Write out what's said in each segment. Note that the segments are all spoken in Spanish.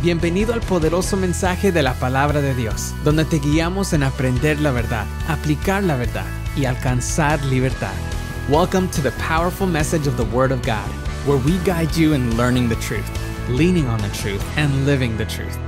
Bienvenido al poderoso mensaje de la palabra de Dios, donde te guiamos en aprender la verdad, aplicar la verdad y alcanzar libertad. Welcome to the powerful message of the Word of God, where we guide you in learning the truth, leaning on the truth, and living the truth.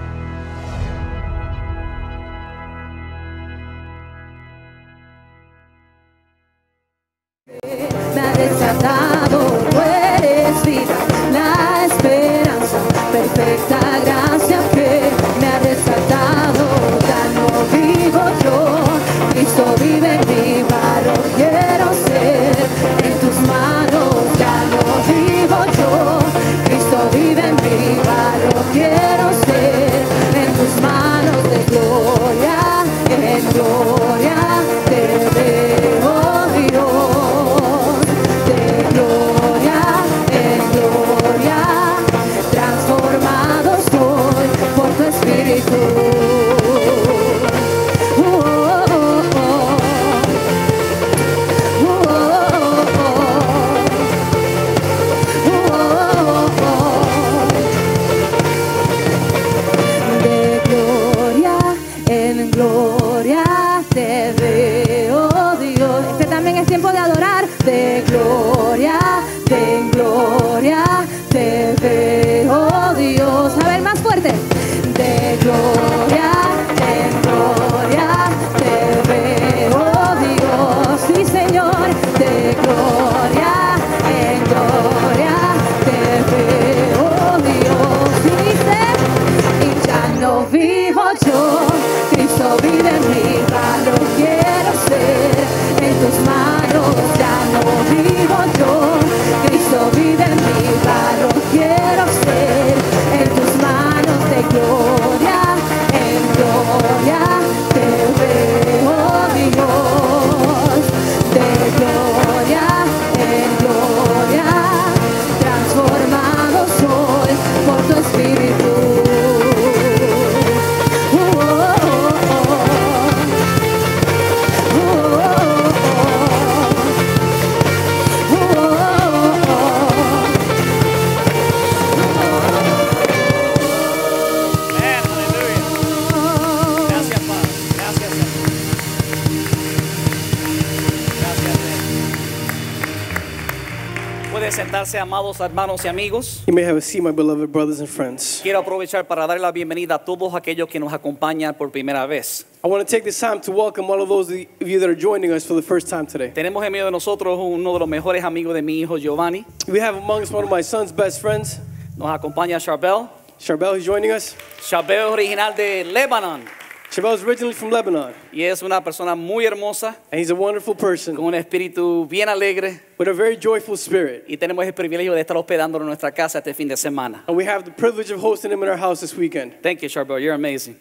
Amados hermanos y amigos. You may have a seat, my beloved brothers and friends. Quiero aprovechar para dar la bienvenida a todos aquellos que nos acompañan por primera vez. I want to take this time to welcome all of those of you that are joining us for the first time today. Tenemos en medio de nosotros uno de los mejores amigos de mi hijo Giovanni. We have among us one of my son's best friends, Nos acompaña Charbel. Charbel, who's joining us. Charbel original de Lebanon Charbel is originally from Lebanon, y es una persona muy hermosa, and he's a wonderful person con un espíritu bien alegre. with a very joyful spirit. Y tenemos el privilegio de estar hospedándolo en nuestra casa este fin de semana. And we have the privilege of hosting him in our house this weekend. Thank you, Charbel. You're amazing.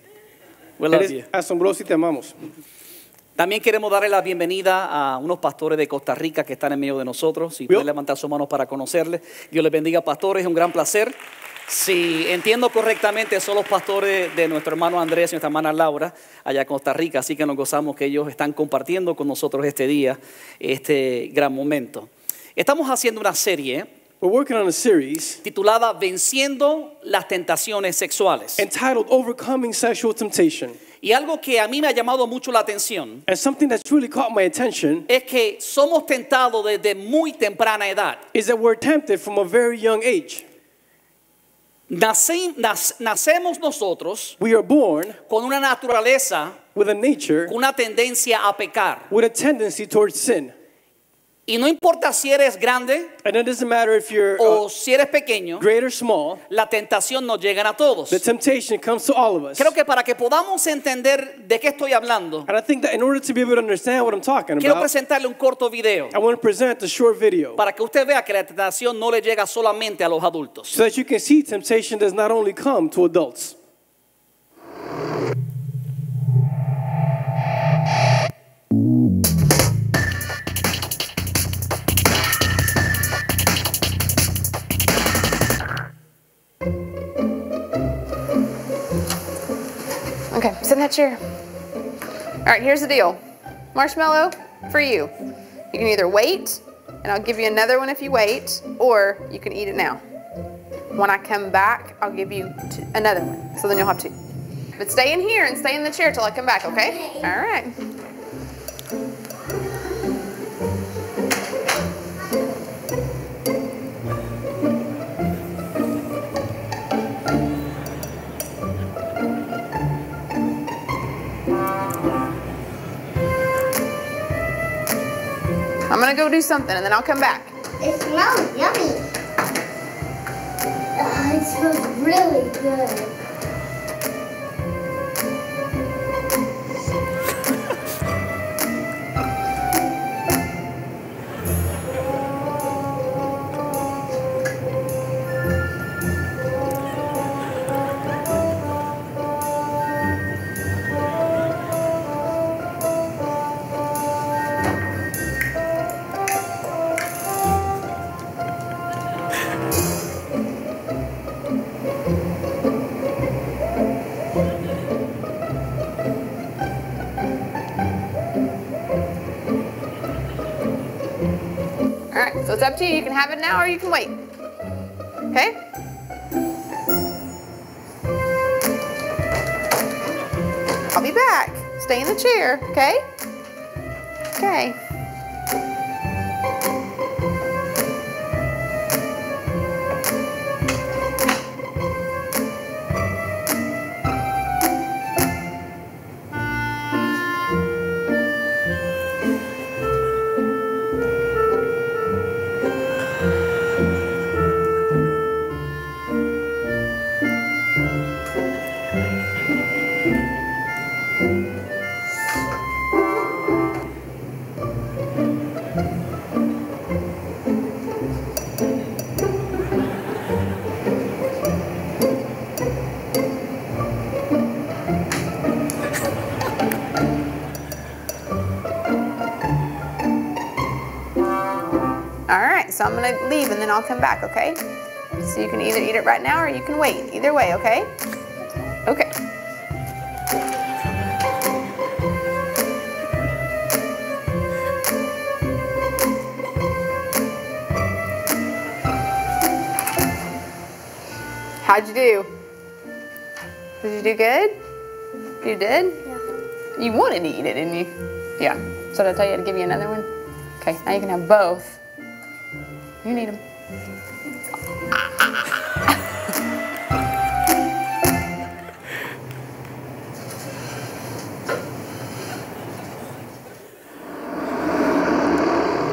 We love Eres you. asombroso y te amamos. También queremos darle la bienvenida a unos pastores de Costa Rica que están en medio de nosotros. Si pueden levantar sus manos para conocerles. Dios les bendiga, pastores. Es un gran placer. Si entiendo correctamente, son los pastores de nuestro hermano Andrés y nuestra hermana Laura, allá en Costa Rica. Así que nos gozamos que ellos están compartiendo con nosotros este día, este gran momento. Estamos haciendo una serie We're working on a series titulada Venciendo las tentaciones sexuales. entitled Overcoming Sexual Temptation. Y algo que a mí me ha llamado mucho la atención And something that's really caught my attention es que somos tentados desde muy temprana edad. is that we're tempted from a very young age. Nace- nacemos nosotros We are born con una naturaleza, with a nature, con una tendencia a pecar. with a tendency towards sin. Y no importa si eres grande And it doesn't matter if you're uh, o si eres pequeño, great or small, la tentación nos llega a todos. the temptation comes to all of us. Creo que para que podamos entender de qué estoy hablando, And I think that in order to be able to understand what I'm talking quiero about, presentarle un corto video I want to present a short video para que usted vea que la tentación no le llega solamente a los adultos. so that you can see temptation does not only come to adults. Okay, sit in that chair. All right, here's the deal. Marshmallow for you. You can either wait, and I'll give you another one if you wait, or you can eat it now. When I come back, I'll give you t- another one. So then you'll have two. But stay in here and stay in the chair till I come back, okay? All right. I'm gonna go do something and then I'll come back. It smells yummy. Uh, it smells really good. To you. You can have it now or you can wait. Okay? I'll be back. Stay in the chair, okay? Okay. I'm gonna leave and then I'll come back, okay? So you can either eat it right now or you can wait. Either way, okay? Okay. How'd you do? Did you do good? You did? Yeah. You wanted to eat it, didn't you? Yeah. So did I tell you to give you another one? Okay, now you can have both. You need them.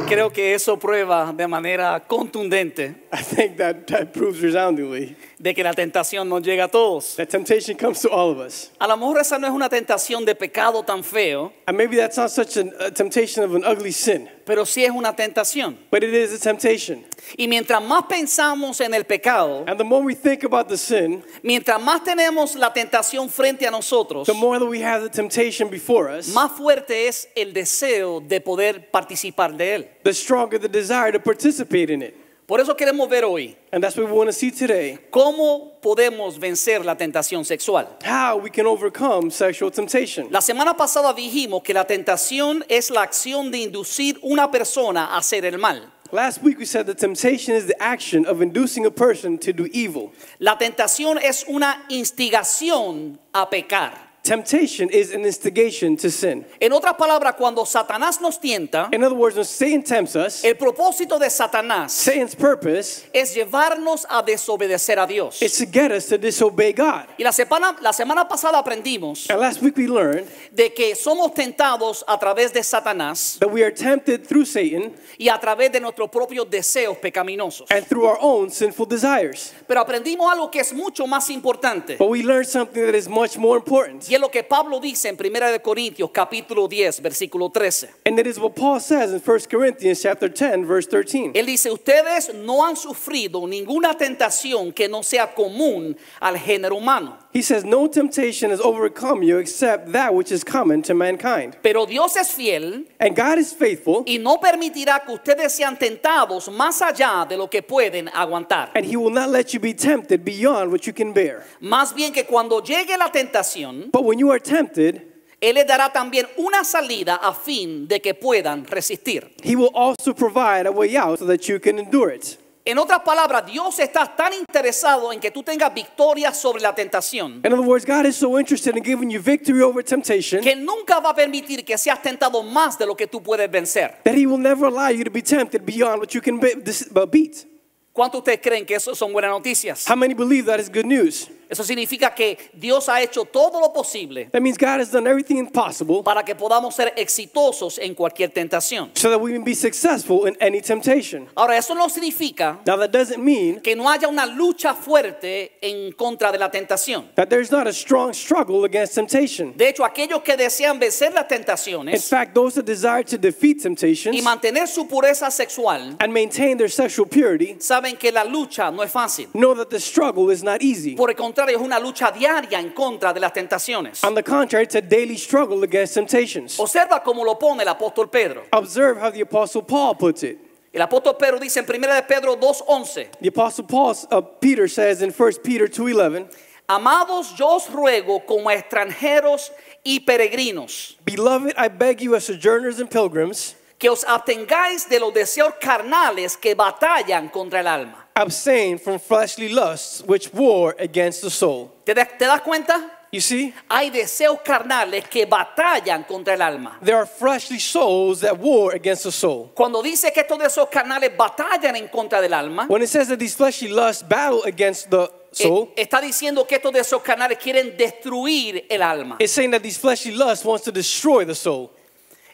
Creo que eso prueba de manera contundente I think that, that proves resoundingly de que la tentación nos llega a todos. that temptation comes to all of us. A lo mejor esa no es una tentación de pecado tan feo, And maybe that's not such an, a temptation of an ugly sin, pero sí es una tentación. but it is a temptation. Y mientras más pensamos en el pecado, And the more we think about the sin, mientras más tenemos la tentación frente a nosotros, the more that we have the temptation before us, más fuerte es el deseo de poder participar de él. the stronger the desire to participate in it. Por eso queremos ver hoy And that's what we want to see today cómo podemos vencer la tentación sexual. how we can overcome sexual temptation. La semana pasada dijimos que la tentación es la acción de inducir una persona a hacer el mal. Last week we said that temptation is the action of inducing a person to do evil. La tentación es una instigación a pecar. Temptation is an instigation to sin. En otras palabras, cuando Satanás nos tienta, In other words, when Satan tempts us, el propósito de Satanás Satan's purpose es llevarnos a desobedecer a Dios. is to get us to disobey God. Y la semana, la semana pasada aprendimos And last week we learned de que somos tentados a través de Satanás that we are tempted through Satan y a través de nuestros propios deseos pecaminosos. and through our own sinful desires. Pero aprendimos algo que es mucho más importante. But we learned something that is much more important. Y es lo que Pablo dice en 1 de Corintios capítulo 10, versículo 13. And that is what Paul says in 1 Corinthians chapter 10 verse 13. Él dice, ustedes no han sufrido ninguna tentación que no sea común al género humano. He says, No temptation has overcome you except that which is common to mankind. Pero Dios es fiel And God is faithful, y no permitirá que ustedes sean tentados más allá de lo que pueden aguantar. and He will not let you be tempted beyond what you can bear. Más bien que cuando llegue la tentación, But when you are tempted, Él les dará también una salida a fin de que puedan resistir. He will also provide a way out so that you can endure it. En otras palabras, Dios está tan interesado en que tú tengas victoria sobre la tentación In other words, God is so interested in giving you victory over temptation que nunca va a permitir que seas tentado más de lo que tú puedes vencer. that He will never allow you to be tempted beyond what you can be- uh, beat. ¿Cuántos de ustedes creen que eso son buenas noticias? How many believe that is good news? Eso significa que Dios ha hecho todo lo posible That means God has done everything possible para que podamos ser exitosos en cualquier tentación. so that we can be successful in any temptation. Ahora, eso no significa Now, that doesn't mean que no haya una lucha fuerte en contra de la tentación. that there's not a strong struggle against temptation. De hecho, aquellos que desean vencer las In tentaciones fact, those that desire to defeat temptations y mantener su pureza sexual and maintain their sexual purity saben que la lucha no es fácil. know that the struggle is not easy. Por el contrario, es una lucha diaria en contra de las tentaciones. On the contrary, it's a daily struggle against temptations. Observa cómo lo pone el apóstol Pedro. Observe how the Apostle Paul puts it. El apóstol Pedro dice en 1 de Pedro 2.11, The Apostle Paul, uh, Peter says in 1 Peter 2.11, Amados, yo os ruego como extranjeros y peregrinos, Beloved, I beg you as sojourners and pilgrims, que os abstengáis de los deseos carnales que batallan contra el alma. abstain from fleshly lusts which war against the soul. ¿Te, da- te das cuenta? You see, Hay deseos carnales que batallan contra el alma. there are fleshly souls that war against the soul. Cuando dice que estos deseos carnales batallan en contra del alma, When it says that these fleshly lusts battle against the eh, soul, está diciendo que estos deseos carnales quieren destruir el alma. it's saying that these fleshly lusts wants to destroy the soul.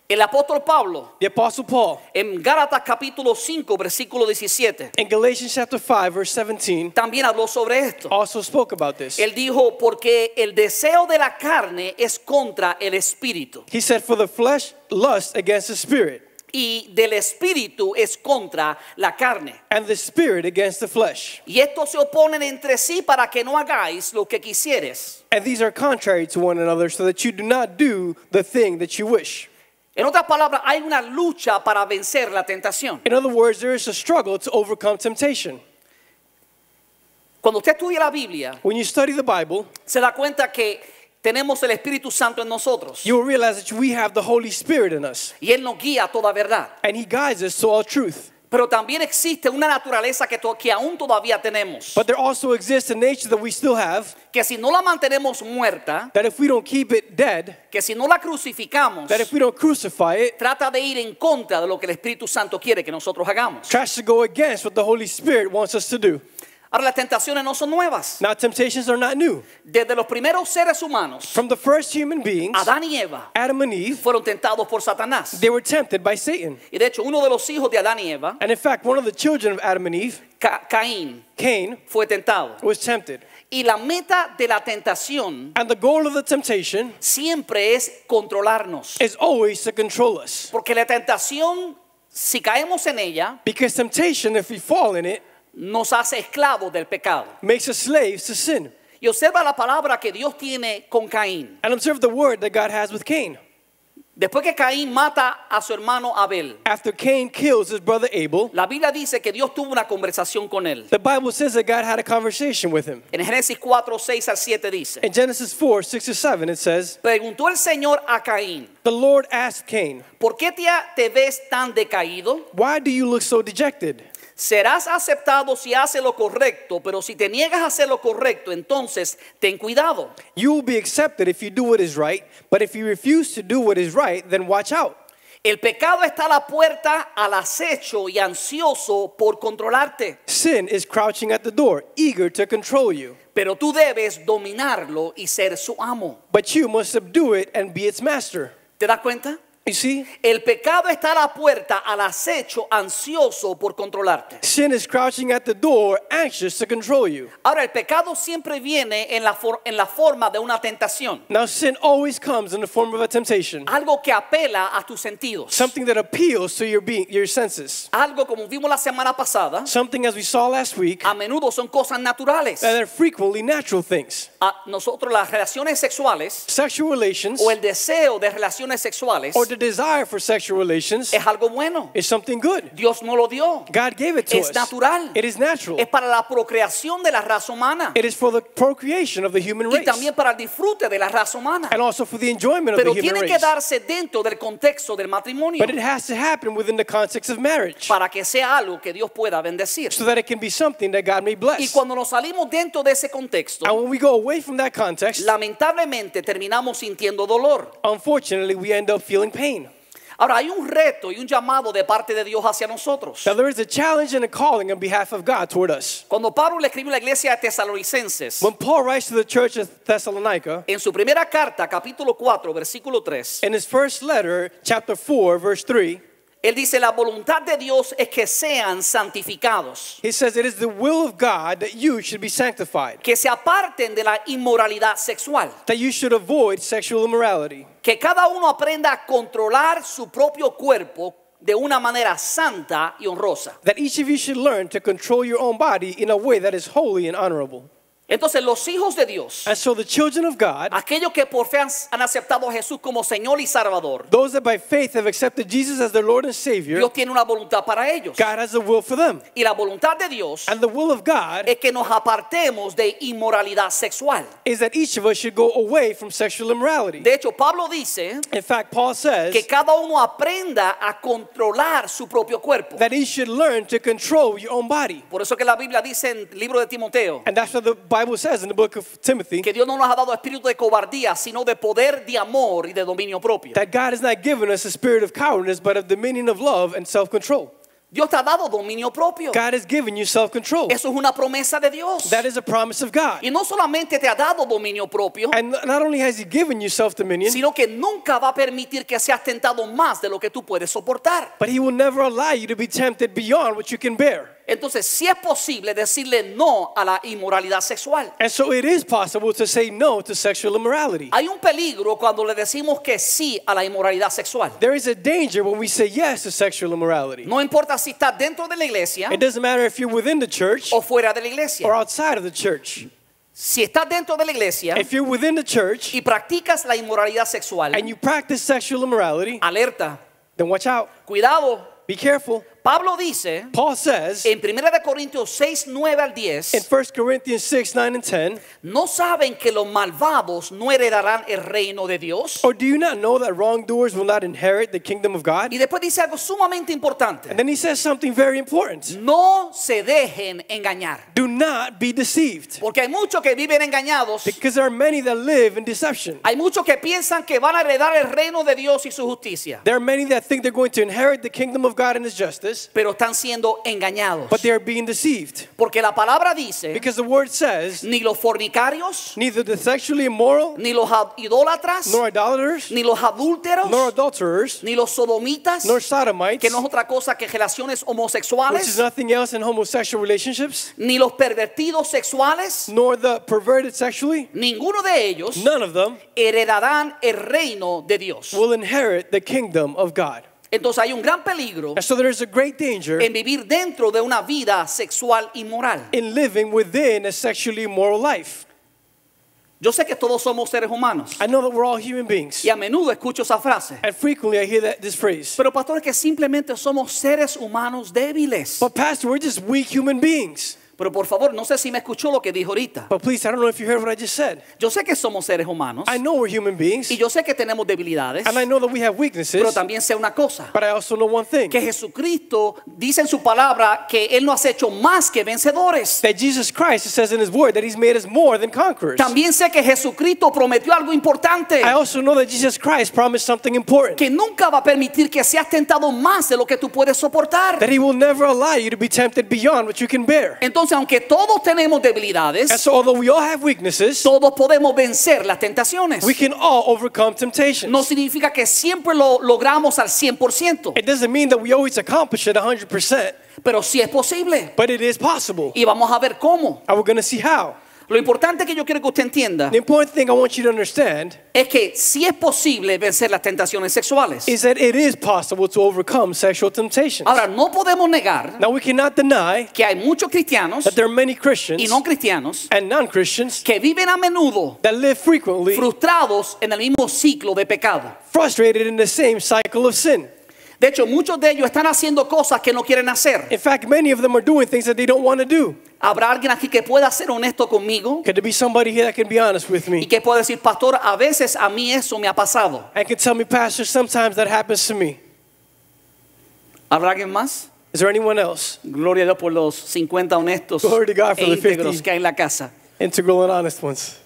El apóstol Pablo, The Apostle Paul, en Gálatas capítulo 5, versículo 17, in Galatians chapter 5, verse 17, también habló sobre esto. also spoke about this. Él dijo, porque el deseo de la carne es contra el espíritu He said, For the flesh lusts against the spirit, y del espíritu es contra la carne. and the spirit against the flesh. Y estos se oponen entre sí para que no hagáis lo que quisieres. And these are contrary to one another, so that you do not do the thing that you wish. En otras palabras, hay una lucha para vencer la tentación. In other words, there is a struggle to overcome temptation. Cuando usted estudia la Biblia, When you study the Bible, se da cuenta que tenemos el Espíritu Santo en nosotros you will realize that we have the Holy Spirit in us, y Él nos guía a toda verdad. and He guides us to all truth. Pero también existe una naturaleza que, to- que aún todavía tenemos, But there also exists a nature that we still have, que si no la mantenemos muerta, that if we don't keep it dead, que si no la crucificamos, that if we don't crucify it, trata de ir en contra de lo que el Espíritu Santo quiere que nosotros hagamos. tries to go against what the Holy Spirit wants us to do. Ahora las tentaciones no son nuevas. Now, temptations are not new. Desde los primeros seres humanos, From the first human beings, Adán y Eva, Adam and Eve, fueron tentados por Satanás. they were tempted by Satan. Y de hecho, uno de los hijos de Adán y Eva, And in fact, one of the children of Adam and Eve, Ca- Caín, Cain, fue tentado. was tempted. Y la meta de la tentación And the goal of the temptation siempre es controlarnos. is always to control us. Porque la tentación, si caemos en ella, Because temptation, if we fall in it, nos hace esclavos del pecado. makes us slaves to sin. Y observa la palabra que Dios tiene con Caín. And observe the word that God has with Cain. Después que Caín mata a su hermano Abel, After Cain kills his brother Abel, la Biblia dice que Dios tuvo una conversación con él. the Bible says that God had a conversation with him. En Génesis 4, 6 al 7 dice, In Genesis 4, 6 to 7, it says, preguntó el Señor a Caín, The Lord asked Cain, ¿por qué te, te ves tan decaído? Why do you look so dejected? Serás aceptado si haces lo correcto, pero si te niegas a hacer lo correcto, entonces ten cuidado. You will be accepted if you do what is right, but if you refuse to do what is right, then watch out. El pecado está a la puerta al acecho y ansioso por controlarte, Sin is crouching at the door, eager to control you. pero tú debes dominarlo y ser su amo. But you must subdue it and be its master. ¿Te das cuenta? You see, El pecado está a la puerta al acecho ansioso por controlarte. sin is crouching at the door, anxious to control you. Ahora, el pecado siempre viene en la, en la forma de una tentación, Now, sin always comes in the form of a temptation, algo que apela a tus sentidos, something that appeals to your being, your senses. algo como vimos la semana pasada, Something, as we saw last week, a menudo son cosas naturales. that are frequently natural things. A nosotros las relaciones sexuales Sexual relations o el deseo de relaciones sexuales or the desire for sexual relations es algo bueno. is something good. Dios no lo dio. God gave it to Es us. natural. It is natural. Es para la procreación de la raza humana It is for the procreation of the human y race. también para el disfrute de la raza humana. And also for the enjoyment of the human tiene que race. darse dentro del contexto del matrimonio But it has to happen within the context of marriage. para que sea algo que Dios pueda bendecir. So that it can be something that God may Y bless. cuando nos salimos dentro de ese contexto, And when we go away from that context, lamentablemente terminamos sintiendo dolor. unfortunately, we end up feeling pain. Ahora hay un reto y un llamado de parte de Dios hacia nosotros. Now, there is a challenge and a calling on behalf of God toward us. Cuando Pablo le a la iglesia de Tesalonicenses, When Paul writes to the church of Thessalonica, en su primera carta, capítulo 4, versículo 3, in his first letter, chapter 4, verse 3, él dice, la voluntad de Dios es que sean santificados, he says, It is the will of God that you should be sanctified, que se aparten de la inmoralidad sexual, that you should avoid sexual immorality, que cada uno aprenda a controlar su propio cuerpo de una manera santa y honrosa. that each of you should learn to control your own body in a way that is holy and honorable. Entonces los hijos de Dios, And so the children of God, aquellos que por fe han han aceptado a Jesús como Señor y Salvador, those that by faith have accepted Jesus as their Lord and Savior, Dios tiene una voluntad para ellos. God has a will for them. Y la voluntad de Dios And the will of God es que nos apartemos de inmoralidad sexual. is that each of us should go away from sexual immorality. De hecho, Pablo dice In fact, Paul says que cada uno aprenda a controlar su propio cuerpo. that each should learn to control your own body. Por eso que la Biblia dice en el libro de Timoteo And that's what the Bible says in the book of Timothy que Dios no nos ha dado espíritu de cobardía, sino de poder, de amor y de dominio propio. that God has not given us a spirit of cowardice, but of dominion of love and self control. Dios te ha dado dominio propio. God has given you self control. Eso es una promesa de Dios. That is a promise of God. Y no solamente te ha dado dominio propio, And not only has He given you self dominion, sino que nunca va a permitir que seas tentado más de lo que tú puedes soportar. but He will never allow you to be tempted beyond what you can bear. Entonces, si es posible decirle no a la inmoralidad sexual. And so it is possible to say no to sexual immorality. Hay un peligro cuando le decimos que sí a la inmoralidad sexual. There is a danger when we say yes to sexual immorality. No importa si estás dentro de la iglesia It doesn't matter if you're within the church o fuera de la or outside of the church. Si estás dentro de la iglesia If you're within the church y practicas la inmoralidad sexual, and you practice sexual immorality, alerta, then watch out. cuidado. Be careful. Pablo dice Paul says en 1 de Corintios 6, 9 al 10, in 1 Corinthians 6, 9, and 10, ¿no saben que los malvados no heredarán el reino de Dios? or do you not know that wrongdoers will not inherit the kingdom of God? Y después dice algo sumamente importante. And then he says something very important. No se dejen engañar. Do not be deceived. Porque hay muchos que viven engañados. Because there are many that live in deception. Hay muchos que piensan que van a heredar el reino de Dios y su justicia. There are many that think they're going to inherit the kingdom of God and his justice, Pero están siendo engañados. but they are being deceived. Porque la palabra dice, Because the word says, ni los fornicarios, neither the sexually immoral, ni los idólatras, nor idolaters, ni los adúlteros, nor adulterers, ni los sodomitas, nor sodomites, que no es otra cosa que relaciones which is homosexuales, nothing else in homosexual relationships, ni los pervertidos sexuales, nor the perverted sexually, ninguno de ellos none of them heredarán el reino de Dios. will inherit the kingdom of God. Entonces hay un gran peligro And so there is a great danger en vivir dentro de una vida sexual inmoral. in living within a sexually immoral life. Yo sé que todos somos seres humanos I know that we're all human beings, y a menudo escucho esa frase. and frequently I hear that this phrase. Pero pastor, es que simplemente somos seres humanos débiles. But pastor, we're just weak human beings. Pero por favor, no sé si me escuchó lo que dijo ahorita. But please, I don't know if you heard what I just said. Yo sé que somos seres humanos I know we're human beings, y yo sé que tenemos debilidades, and I know that we have pero weaknesses, también sé una cosa, but I also know one thing. que Jesucristo dice en su palabra que Él nos ha hecho más que vencedores. That Jesus Christ, says in his word, that he's made us more than conquerors. También sé que Jesucristo prometió algo importante, I also know that Jesus Christ promised something important. que nunca va a permitir que seas tentado más de lo que tú puedes soportar. That he will never allow you to be tempted beyond what you can bear. Entonces, aunque todos tenemos debilidades, And so although we all have weaknesses, todos podemos vencer las tentaciones. we can all overcome temptations. No significa que siempre lo logramos al 100%, It doesn't mean that we always accomplish it 100%, pero sí es posible. but it is possible. Y vamos a ver cómo. And we're going to see how. Lo importante que yo quiero que usted entienda The important thing I want you to understand es que si es posible vencer las tentaciones sexuales. is that it is possible to overcome sexual temptations. Ahora, no podemos negar Now, we cannot deny que hay muchos cristianos that there are many Christians y no cristianos and non Christians que viven a menudo that live frequently frustrados en el mismo ciclo de pecado. frustrated in the same cycle of sin. De hecho, muchos de ellos están haciendo cosas que no quieren hacer. In fact, many of them are doing things that they don't want to do. ¿Habrá alguien aquí que pueda ser honesto conmigo Could there be somebody here that can be honest with y me que pueda decir, pastor, a veces a mí eso me ha pasado? and can tell me, Pastor, sometimes that happens to me? ¿Habrá alguien más? Is there anyone else? Gloria a Dios por los 50 honestos Glory to God for e the 50. íntegros que hay en la casa. Integral and honest ones.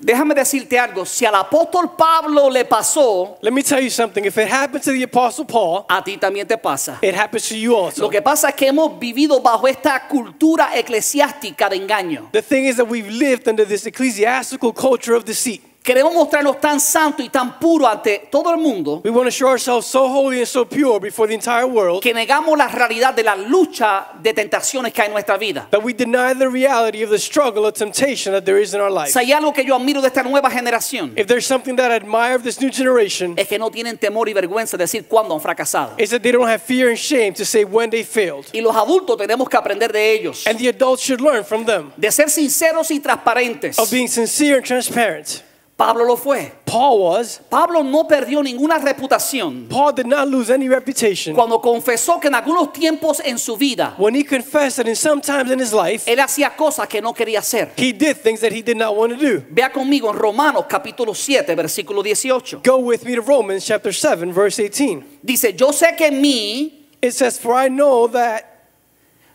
Déjame decirte algo, si al apóstol Pablo le pasó, Let me tell you something. If it happened to the Apostle Paul, a ti también te pasa. it happens to you also. Lo que pasa es que hemos vivido bajo esta cultura eclesiástica de engaño. The thing is that we've lived under this ecclesiastical culture of deceit. Queremos mostrarnos tan santos y tan puros ante todo el mundo We want to show ourselves so holy and so pure before the entire world que negamos la realidad de la lucha de tentaciones que hay en nuestra vida. that we deny the reality of the struggle of temptation that there is in our life. Si hay algo que yo admiro de esta nueva generación, If there's something that I admire of this new generation, es que no tienen temor y vergüenza de decir cuándo han fracasado. is that they don't have fear and shame to say when they failed. Y los adultos tenemos que aprender de ellos, And the adults should learn from them de ser sinceros y transparentes. of being sincere and transparent. Pablo lo fue. Paul was. Pablo no perdió ninguna reputación Paul did not lose any reputation cuando confesó que en algunos tiempos en su vida when he confessed that in some times in his life él hacía cosas que no quería hacer. he did things that he did not want to do. Vea conmigo en Romanos capítulo 7, versículo 18. Go with me to Romans chapter 7, verse 18. Dice, yo sé que en mí, It says, For I know that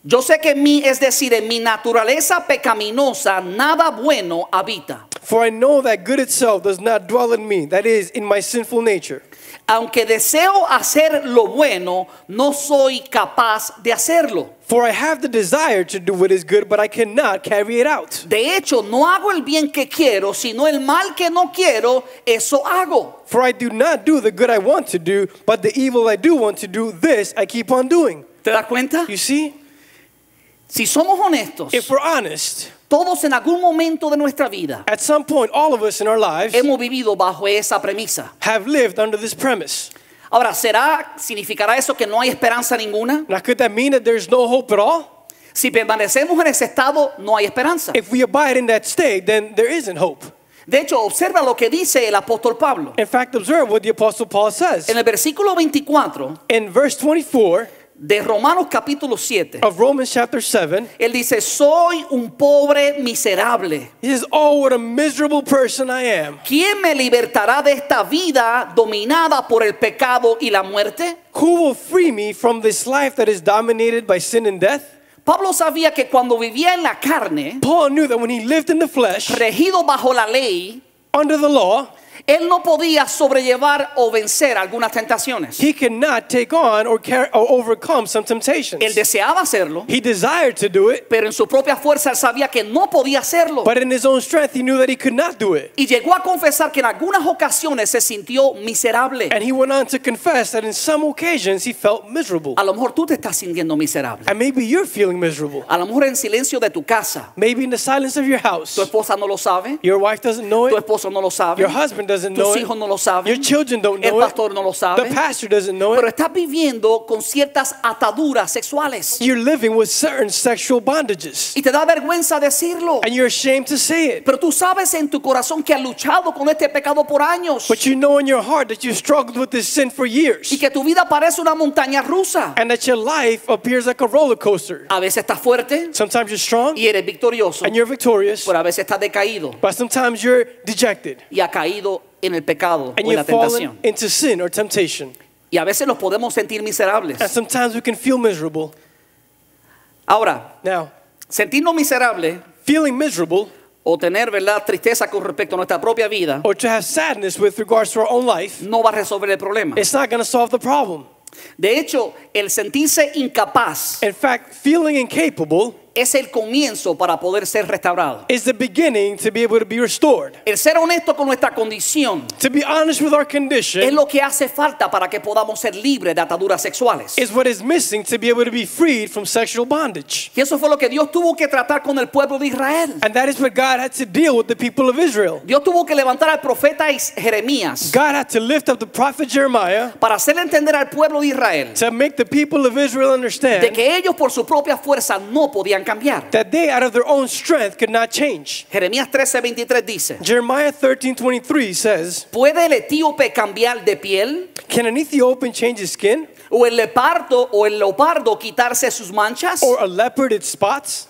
yo sé que en mí, es decir, en mi naturaleza pecaminosa, nada bueno habita. For I know that good itself does not dwell in me, that is, in my sinful nature. Aunque deseo hacer lo bueno, no soy capaz de hacerlo. For I have the desire to do what is good, but I cannot carry it out. De hecho, no hago el bien que quiero, sino el mal que no quiero, eso hago. For I do not do the good I want to do, but the evil I do want to do, this I keep on doing. ¿Te das cuenta? You see, Si somos honestos, if we're honest, todos en algún momento de nuestra vida at some point, all of us in our lives hemos vivido bajo esa premisa. have lived under this premise. Ahora, ¿será, significará eso que no hay esperanza ninguna? Now, could that mean that there's no hope at all? Si permanecemos en ese estado, no hay esperanza. If we abide in that state, then there isn't hope. De hecho, observa lo que dice el apóstol Pablo. In fact, observe what the Apostle Paul says. En el versículo 24 In verse 24 de Romanos capítulo 7, of Romans chapter 7, él dice, soy un pobre miserable. he says, Oh, what a miserable person I am. ¿Quién me libertará de esta vida dominada por el pecado y la muerte? Who will free me from this life that is dominated by sin and death? Pablo sabía que cuando vivía en la carne, Paul knew that when he lived in the flesh, regido bajo la ley, under the law, él no podía sobrellevar o vencer algunas tentaciones. he cannot take on or, carry, or overcome some temptations. Él deseaba hacerlo, He desired to do it, pero en su propia fuerza él sabía que no podía hacerlo. but in his own strength, he knew that he could not do it. Y llegó a confesar que en algunas ocasiones se sintió miserable. And he went on to confess that in some occasions he felt miserable. A lo mejor tú te estás sintiendo miserable. And maybe you're feeling miserable. A lo mejor en silencio de tu casa. Maybe in the silence of your house. Tu esposa no lo sabe, Your wife doesn't know tu it. esposo no lo sabe, Your husband doesn't know tus it. no lo saben, Your children don't el know it. no lo sabe. The pastor doesn't know Pero it. estás viviendo con ciertas ataduras sexuales. You're living with certain sexual bondages. Y te da vergüenza decirlo. And you're ashamed to say it. Pero tú sabes en tu corazón que has luchado con este pecado por años. But you know in your heart that you've struggled with this sin for years. Y que tu vida parece una montaña rusa. And that your life appears like a roller coaster. A veces estás fuerte Sometimes you're strong y eres victorioso. and you're victorious, Pero a veces estás decaído but sometimes you're dejected y ha caído en el pecado and o en la tentación. into sin or temptation. Y a veces nos podemos sentir miserables. And sometimes we can feel miserable. Ahora, Now, sentirnos miserables feeling miserable o tener verdad tristeza con respecto a nuestra propia vida or to have sadness with regards to our own life, no va a resolver el problema. it's not going to solve the problem. De hecho, el sentirse incapaz In fact, feeling incapable es el comienzo para poder ser restaurado. is the beginning to be able to be restored. El ser honesto con nuestra condición To be honest with our es condition lo que hace falta para que podamos ser libres de ataduras sexuales. is what is missing to be able to be freed from sexual bondage. Y eso fue lo que Dios tuvo que tratar con el pueblo de Israel. And that is what God had to deal with the people of Israel. Dios tuvo que levantar al profeta Jeremías God had to lift up the prophet Jeremiah para hacerle entender al pueblo de Israel to make the people of Israel de understand que ellos por su propia fuerza no podían cambiar. that they, out of their own strength, could not change. Jeremías 13:23 dice, Jeremiah 13:23 says, ¿puede el etíope cambiar de piel? "Can an Ethiopian change his skin, ¿O el leopardo o el leopardo quitarse sus manchas? or a leopard its spots?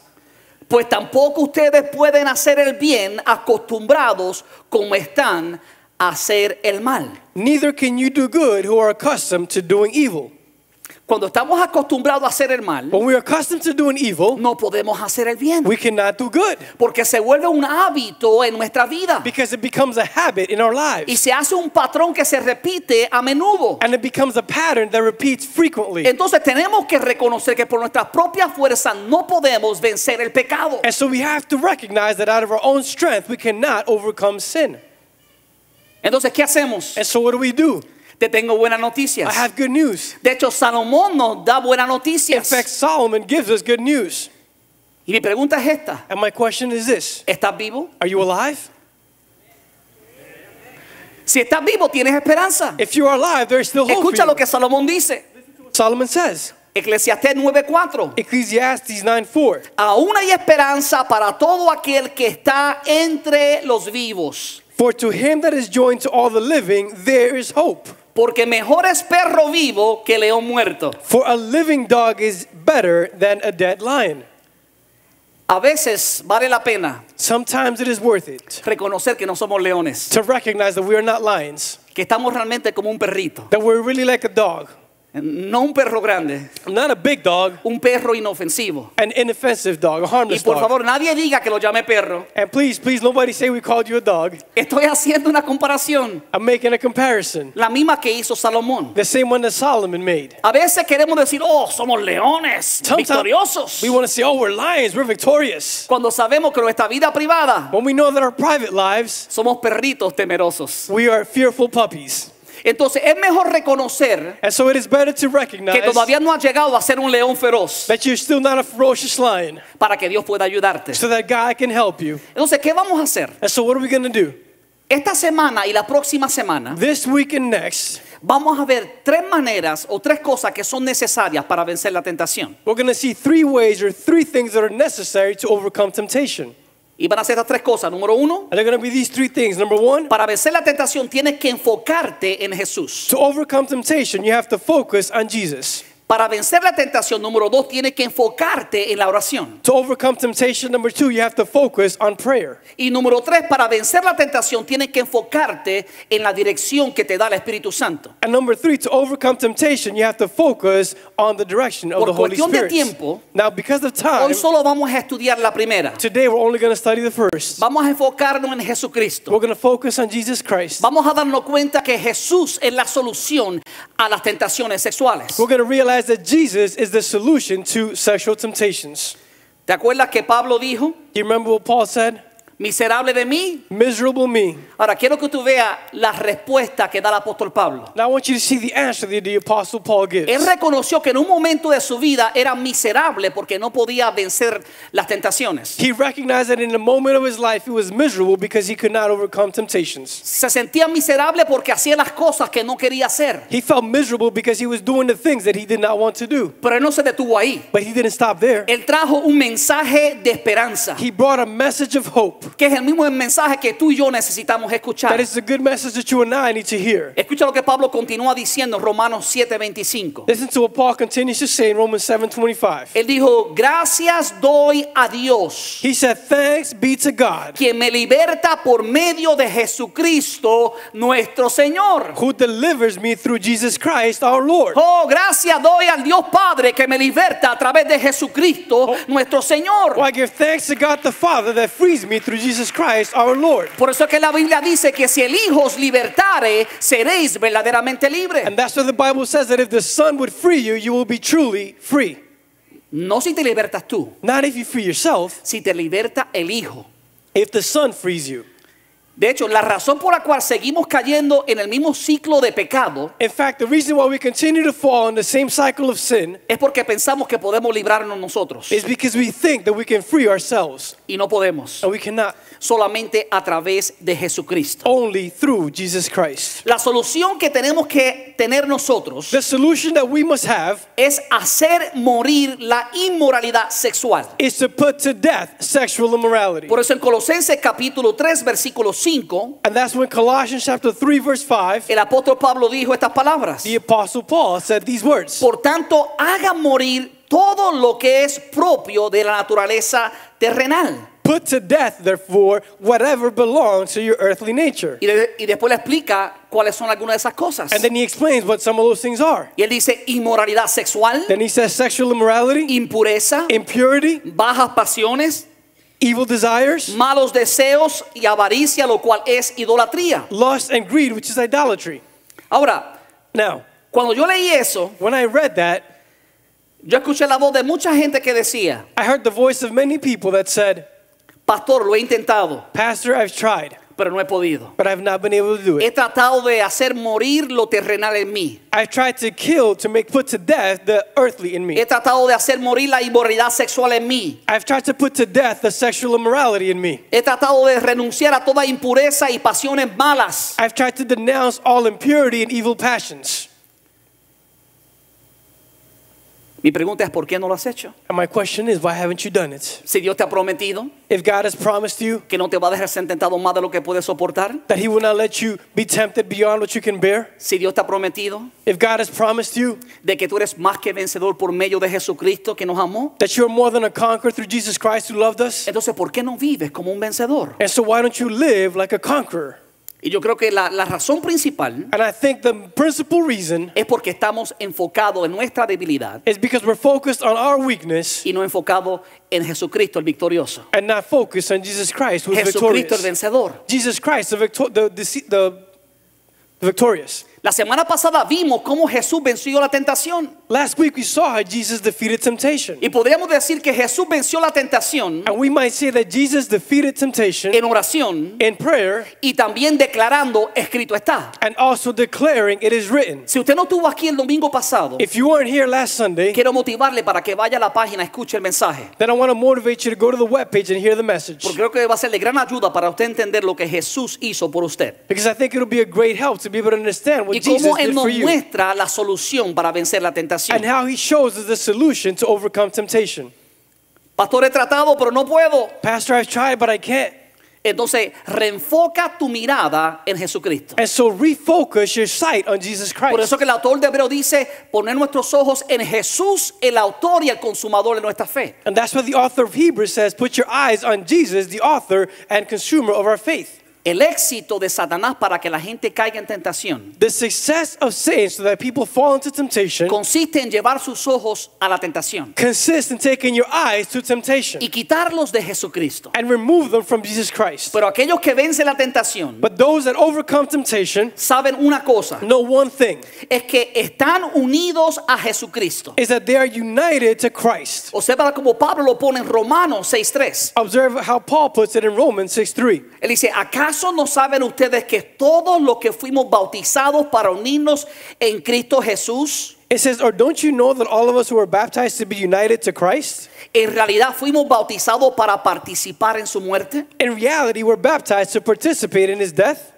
Pues tampoco ustedes pueden hacer el bien acostumbrados como están a hacer el mal. Neither can you do good who are accustomed to doing evil." Cuando estamos acostumbrados a hacer el mal, When we are accustomed to doing evil, no podemos hacer el bien. we cannot do good Porque se vuelve un hábito en nuestra vida. because it becomes a habit in our Y lives. se hace un patrón que se repite a menudo. And it becomes a pattern that repeats frequently. Entonces tenemos que reconocer que por nuestra propia fuerza no podemos vencer el pecado. And so we have to recognize that out of our own strength, we cannot overcome sin. Entonces, ¿qué hacemos? And so what do we do? Te tengo buenas I noticias. have good news. De hecho, Salomón nos da buenas In noticias. fact, Solomon gives us good news. Y mi pregunta es esta. And my question is this ¿Estás vivo? Are you alive? Si estás vivo, tienes esperanza. If you are alive, there is still hope. Escucha For lo que Salomón dice. Solomon says, Eclesiastés 9:4. Ecclesiastes 9 4. Aún hay esperanza para todo aquel que está entre los vivos. For to him that is joined to all the living, there is hope. Porque mejor es perro vivo que león muerto. For a living dog is better than a dead lion. A veces vale la pena Sometimes it is worth it reconocer que no somos leones, to recognize that we are not lions, que estamos realmente como un perrito. that we're really like a dog. No un perro grande, Not a big dog, un perro inofensivo. an inoffensive dog, a Y harmless por dog. favor, nadie diga que lo llame perro. And please, please, nobody say we called you a dog. Estoy haciendo una comparación, I'm making a comparison. la misma que hizo Salomón. The same one that Solomon made. A veces queremos decir, oh, somos leones, Sometimes victoriosos. we want to say, oh, we're lions, we're victorious. Cuando sabemos que nuestra vida privada When we know that our private lives, somos perritos temerosos. we are fearful puppies. Entonces es mejor reconocer And so it is better to que recognize todavía no has llegado a ser un león feroz that you're still not a ferocious lion para que Dios pueda ayudarte. so that God can help you. Entonces, ¿qué vamos a hacer? And so what are we going to do? Esta semana y la próxima semana This week and next, vamos a ver tres maneras o tres cosas que son necesarias para vencer la tentación. we're going to see three ways or three things that are necessary to overcome temptation. Y van a ser estas tres cosas. Número uno, And they're going to be these three things. Number one, para vencer la tentación tienes que enfocarte en Jesús. to overcome temptation, you have to focus on Jesus. Para vencer la tentación, número dos, tienes que enfocarte en la oración. To overcome temptation, number two, you have to focus on prayer. Y número tres, para vencer la tentación, tienes que enfocarte en la dirección que te da el Espíritu Santo. And number three, to overcome temptation, you have to focus on the direction of Por the Holy cuestión de Spirit. tiempo, now, because of time, Hoy solo vamos a estudiar la primera. today we're only going to study the first. Vamos a enfocarnos en Jesucristo. We're going to focus on Jesus Christ. Vamos a darnos cuenta que Jesús es la solución a las tentaciones sexuales. We're going to realize that Jesus is the solution to sexual temptations. ¿Te acuerdas que Pablo dijo, Do you remember what Paul said? Miserable de mí? Miserable me. Ahora quiero que tú veas la respuesta que da el apóstol Pablo. Now I want you to see the answer that the Apostle Paul gives. Él reconoció que en un momento de su vida era miserable porque no podía vencer las tentaciones. He recognized that in a moment of his life he was miserable because he could not overcome temptations. Se sentía miserable porque hacía las cosas que no quería hacer. He felt miserable because he was doing the things that he did not want to do. Pero él no se detuvo ahí. But he didn't stop there. Él trajo un mensaje de esperanza, He brought a message of hope. Que es el mismo mensaje que tú y yo necesitamos escuchar. That is a good message that you and I need to hear. Escucha lo que Pablo continúa diciendo en Romanos 7:25. Listen to what Paul continues to say in Romans 7:25. Él dijo, gracias doy a Dios, He said, "Thanks be to God quien me liberta por medio de Jesucristo nuestro Señor. who delivers me through Jesus Christ our Lord." Oh, gracias doy al Dios Padre que me liberta a través de Jesucristo nuestro Señor. Oh, I give thanks to God the Father that frees me through Jesus Christ our Lord. Por eso es que la Biblia dice que si el Hijo os libertare, seréis verdaderamente libres. And that's what the Bible says that if the Son would free you, you will be truly free. No si te libertas tú, not if you free yourself, si te liberta el Hijo. if the Son frees you. De hecho, la razón por la cual seguimos cayendo en el mismo ciclo de pecado In fact, the reason why we continue to fall in the same cycle of sin es porque pensamos que podemos librarnos nosotros is because we think that we can free ourselves, y no podemos, and we cannot, solamente a través de Jesucristo. only through Jesus Christ. La solución que tenemos que tener nosotros The solution that we must have es hacer morir la inmoralidad sexual. is to put to death sexual immorality. Por eso en Colosenses capítulo 3 versículo 5, And that's when Colossians chapter 3 verse 5, el apóstol Pablo dijo estas palabras. the apostle Paul said these words. Por tanto, hagan morir todo lo que es propio de la naturaleza terrenal. Put to death, therefore, whatever belongs to your earthly nature. Y, de- y después le explica cuáles son algunas de esas cosas. And then he explains what some of those things are. Y él dice inmoralidad sexual, Then he says sexual immorality, impureza, impurity, bajas pasiones, evil desires, malos deseos y avaricia, lo cual es idolatría. lust, and greed, which is idolatry. Ahora, Now, cuando yo leí eso, when I read that, yo escuché la voz de mucha gente que decía, I heard the voice of many people that said, pastor, lo he intentado, Pastor, I've tried, pero no he podido. but I've not been able to do He it. tratado de hacer morir lo terrenal en mí. I've tried to kill, to make put to death the earthly in me. He tratado de hacer morir la inmoralidad sexual en mí. I've tried to put to death the sexual immorality in me. He tratado de renunciar a toda impureza y pasiones malas. I've tried to denounce all impurity and evil passions. Mi pregunta es, ¿por qué no lo has hecho? And my question is, why haven't you done it? Si Dios te ha prometido If God has promised you que no te va a dejar ser tentado más de lo que puedes soportar, that He will not let you be tempted beyond what you can bear, si Dios te ha prometido if God has promised you de que tú eres más que vencedor por medio de Jesucristo que nos amó, that you're more than a conqueror through Jesus Christ who loved us, entonces ¿por qué no vives como un vencedor? and so why don't you live like a conqueror? Y yo creo que la, la razón principal And I think the principal reason es porque estamos enfocados en nuestra debilidad is because we're focused on our weakness y no enfocados en Jesucristo el victorioso. and not focused on Jesus Christ who's Jesucristo el victorious. vencedor. Jesus Christ, the, victor- the, the, the, the victorious. La semana pasada vimos cómo Jesús venció la tentación. Last week we saw how Jesus defeated temptation. Y podríamos decir que Jesús venció la tentación And we might say that Jesus defeated temptation en oración in prayer y también declarando, escrito está. and also declaring it is written. Si usted no estuvo aquí el domingo pasado, If you weren't here last Sunday, quiero motivarle para que vaya a la página, escuche el mensaje. then I want to motivate you to go to the webpage and hear the message. Porque creo que va a ser de gran ayuda para usted entender lo que Jesús hizo por usted. Because I think it'll be a great help to be able to understand what Y Jesus cómo Él did nos for you muestra la solución para vencer la tentación. And how he shows us the solution to overcome temptation. Pastor, he tratado, pero no puedo. Pastor, I've tried, but I can't. Entonces, reenfoca tu mirada en Jesucristo. And so refocus your sight on Jesus Por Christ. eso que el autor de Hebreo dice, poner nuestros ojos en Jesús, el autor y el consumador de nuestra fe. And that's what the author of Hebrews says put your eyes on Jesus, the author and consumer of our faith. El éxito de Satanás para que la gente caiga en tentación The success of Satan so that people fall into temptation consiste en llevar sus ojos a la tentación consists in taking your eyes to temptation y quitarlos de Jesucristo. and remove them from Jesus Christ. Pero aquellos que vencen la tentación But those that overcome temptation saben una cosa, know one thing es que están unidos a Jesucristo. is that they are united to Christ. Observa como Pablo lo pone en Romanos 6.3. Observe how Paul puts it in Romans 6:3. Él dice, ¿acaso no saben ustedes que todos los que fuimos bautizados para unirnos en Cristo Jesús, It says, Or don't you know that all of us who were baptized to be united to Christ? en realidad fuimos bautizados para participar en su muerte? In reality, we're baptized to participate in his death.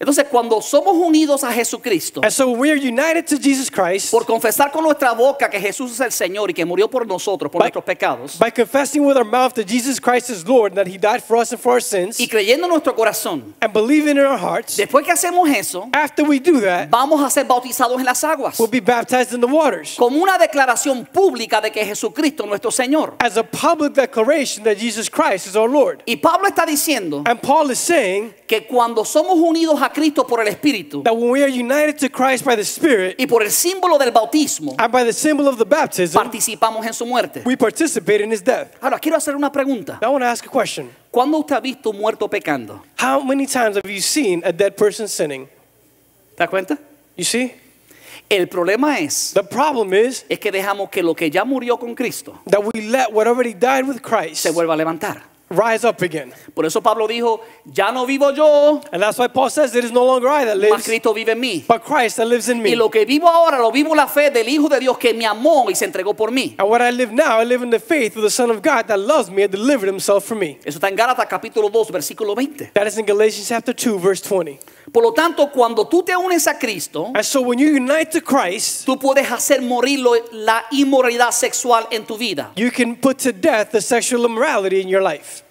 Entonces, cuando somos unidos a Jesucristo, And so when we are united to Jesus Christ por confesar con nuestra boca que Jesús es el Señor y que murió por nosotros, por By- nuestros pecados, by confessing with our mouth that Jesus Christ is Lord and that he died for us and for our sins, y creyendo en nuestro corazón, and believing in our hearts, después que hacemos eso, after we do that, vamos a ser bautizados en las aguas, we'll be baptized in the waters como una declaración pública de que Jesucristo es nuestro Señor. as a public declaration that Jesus Christ is our Lord. Y Pablo está diciendo And Paul is saying que cuando somos unidos a Cristo por el Espíritu that when we are united to Christ by the Spirit y por el símbolo del bautismo, and by the symbol of the baptism, participamos en su muerte. we participate in his death. Ahora, quiero hacer una pregunta. Now, I want to ask a question. ¿Cuándo usted ha visto un muerto pecando? How many times have you seen a dead person sinning? ¿Te das cuenta? You see? El problema es, The problem is es que dejamos que lo que ya murió con Cristo that we let what already died with Christ se vuelva a levantar. Rise up again. Por eso Pablo dijo, ya no vivo yo, And that's why Paul says it is no longer I that mas lives, Cristo vive en mí. but Christ that lives in Y me. lo que vivo ahora lo vivo la fe del Hijo de Dios que me amó y se entregó por mí. And what I live now, I live in the faith of the Son of God that loves me and delivered himself for me. Eso está en Gálatas capítulo 2, versículo 20. That is in Galatians chapter 2, verse 20. Por lo tanto, cuando tú te unes a Cristo, And so when you unite to Christ, tú puedes hacer morir lo- la inmoralidad sexual en tu vida. you can put to death the sexual immorality in your life.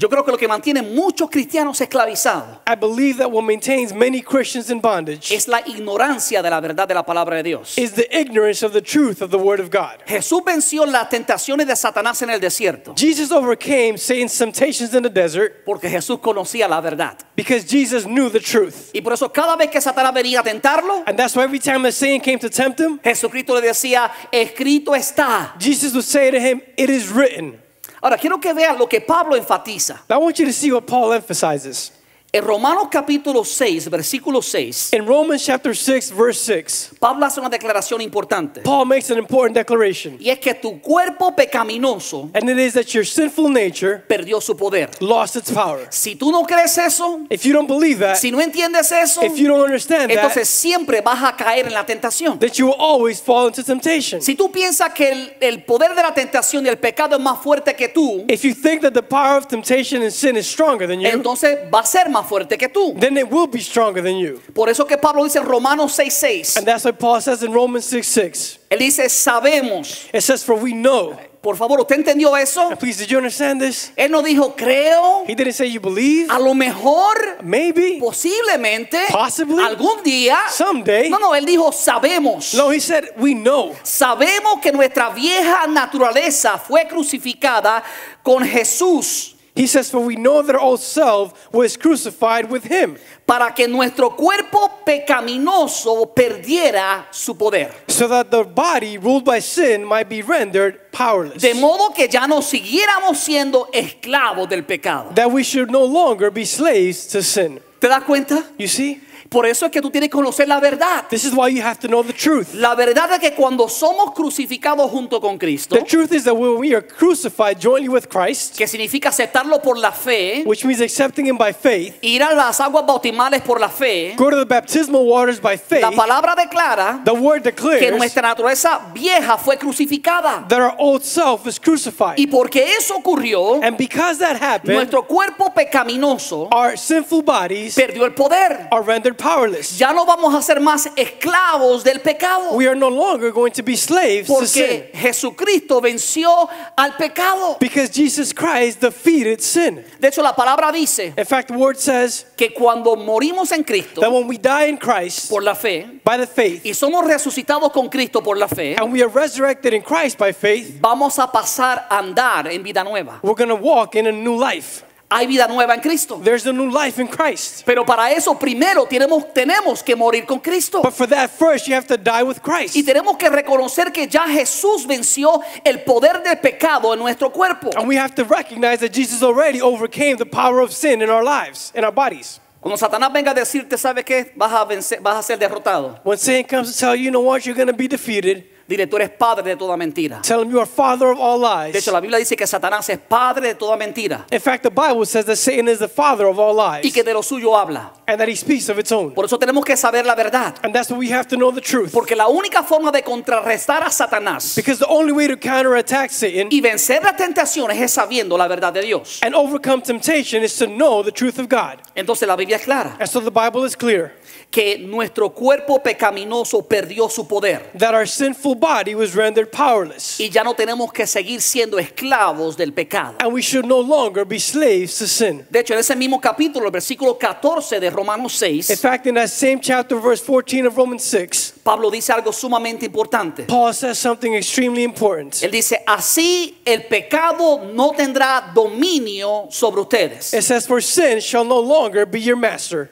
Yo creo que lo que mantiene muchos cristianos esclavizados I believe that what maintains many Christians in bondage es la ignorancia de la verdad de la palabra de Dios. is the ignorance of the truth of the Word of God. Jesús venció las tentaciones de Satanás en el desierto Jesus overcame Satan's temptations in the desert porque Jesús conocía la verdad. because Jesus knew the truth. Y por eso cada vez que Satanás venía a tentarlo, And that's why every time that Satan came to tempt him, Jesucristo le decía, escrito está. Jesus would say to him, It is written. Ahora quiero que lo que Pablo enfatiza. I want you to see what Paul emphasizes. En Romanos capítulo 6, versículo 6, In Romans chapter 6, verse 6, Pablo hace una declaración importante. Paul makes an important declaration. Y es que tu cuerpo pecaminoso And it is that your sinful nature perdió su poder. lost its power. Si tú no crees eso, If you don't believe that, si no entiendes eso, if you don't understand that, entonces siempre vas a caer en la tentación. that you will always fall into temptation. Si tú piensas que el, el poder de la tentación y el pecado es más fuerte que tú, If you think that the power of temptation and sin is stronger than you, entonces va a ser más fuerte que tú. then it will be stronger than you. Por eso que Pablo dice en Romanos 6:6, And that's what Paul says in Romans 6 6. él dice, sabemos. It says, For we know. Por favor, ¿usted entendió eso? And please, did you understand this? Él no dijo, creo, He didn't say you believe, a lo mejor, maybe, posiblemente, Possibly. algún día. someday. No, no, él dijo, sabemos. No, he said, We know. Sabemos que nuestra vieja naturaleza fue crucificada con Jesús He says, For we know that our old self was crucified with him, para que nuestro cuerpo pecaminoso perdiera su poder. so that the body ruled by sin might be rendered powerless. De modo que ya no siguiéramos siendo esclavos del pecado. That we should no longer be slaves to sin. ¿Te das cuenta? You see? Por eso es que tú tienes que conocer la verdad. This is why you have to know the truth. La verdad es que cuando somos crucificados junto con Cristo, The truth is that when we are crucified jointly with Christ, que significa aceptarlo por la fe, which means accepting him by faith, ir a las aguas bautismales por la fe, go to the baptismal waters by faith, la palabra declara the word que declares nuestra naturaleza vieja fue crucificada. that our old self is crucified. Y porque eso ocurrió, And because that happened, nuestro cuerpo pecaminoso our sinful bodies perdió el poder. are rendered powerless. Ya no vamos a ser más esclavos del pecado. We are no longer going to be slaves to sin Jesucristo venció al pecado. because Jesus Christ defeated sin. De hecho, la palabra dice In fact, the word says que cuando morimos en Cristo that when we die in Christ por la fe by the faith, y somos resucitados con Cristo por la fe, and we are resurrected in Christ by faith, vamos a pasar a andar en vida nueva. we're going to walk in a new life. Hay vida nueva en Cristo. There's a new life in Christ. Pero para eso primero tenemos, tenemos que morir con Cristo. But for that, first, you have to die with Christ. Y tenemos que reconocer que ya Jesús venció el poder del pecado en nuestro cuerpo. And we have to recognize that Jesus already overcame the power of sin in our lives, in our bodies. Cuando Satanás venga a decirte, ¿sabe qué? Vas a, vencer, vas a ser derrotado. When Satan comes to tell you, you know what, you're going to be defeated, Dile, tú eres padre de toda mentira. tell him you are father of all De lies. hecho, la Biblia dice que Satanás es padre de toda mentira In fact, the Bible says that Satan is the father of all lies y que de lo suyo habla. and that he speaks of its own. Por eso tenemos que saber la verdad. And that's why we have to know the truth. Porque la única forma de contrarrestar a Satanás Because the only way to counterattack Satan y vencer las tentaciones es sabiendo la verdad de Dios. and overcome temptation is to know the truth of God. Entonces la Biblia es clara And so the Bible is clear que nuestro cuerpo pecaminoso perdió su poder that our sinful body was rendered powerless. y ya no tenemos que seguir siendo esclavos del pecado. And we should no longer be slaves to sin. De hecho, en ese mismo capítulo, el versículo 14 de Romanos In 6, fact, in that same chapter, verse 14 of Romans 6, Pablo dice algo sumamente importante. Paul says something extremely important. Él dice, así el pecado no tendrá dominio sobre ustedes. It says, For sin shall no longer be your master.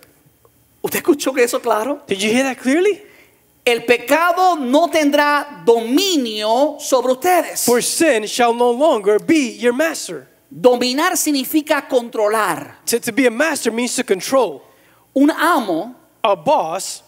¿Usted escuchó eso claro? Did you hear that clearly? El pecado no tendrá dominio sobre ustedes. For sin shall no longer be your master. Dominar significa controlar. To, to be a master means to control. Un amo A boss